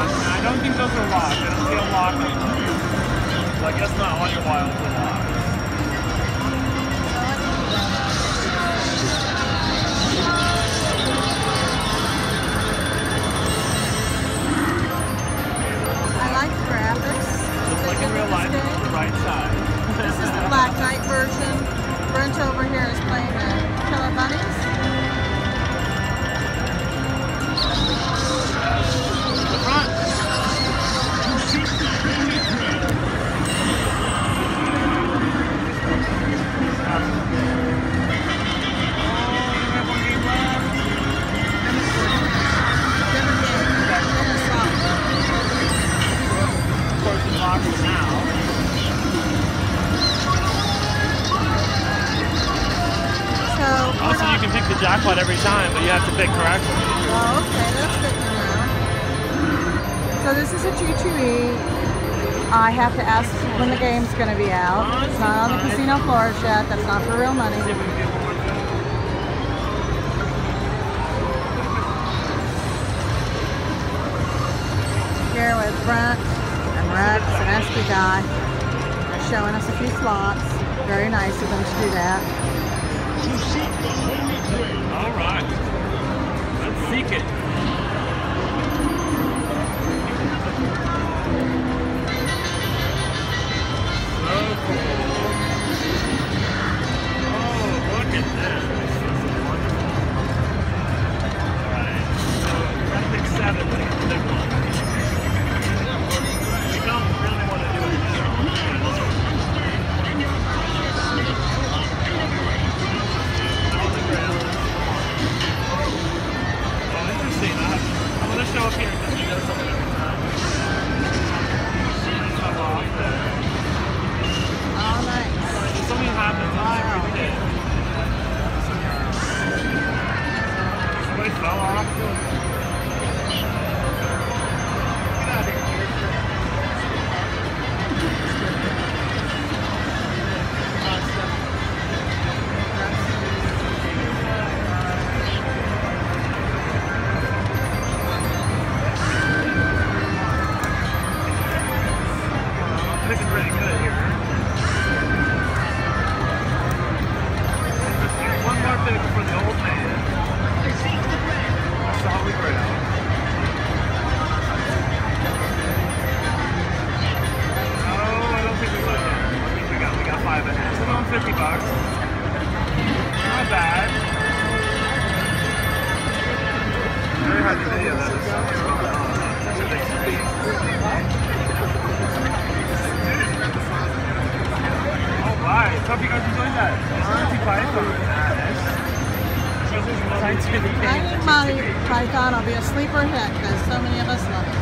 I don't think those are locked. I don't see a lock on them. So I guess not all your wilds are locked. I like the graphics. Just like in real life, the right side. This is the Black Knight version. Brent over here is playing uh, the Killer Bunnies. Jackpot every time, but you have to pick correctly. Oh, okay, that's good to know. So this is a G2E. I have to ask when the game's going to be out. It's not on the casino floors yet. That's not for real money. Here with Brent and Rex and SDGuy. They're showing us a few slots. Very nice of them to do that. All right. Let's seek it. Fell off. 50 bucks. Not bad. I never had any of those. Such a big speed. Oh my, I hope you guys enjoyed that. Monty Python. need Monty Python I'll be a sleeper hit because so many of us love it.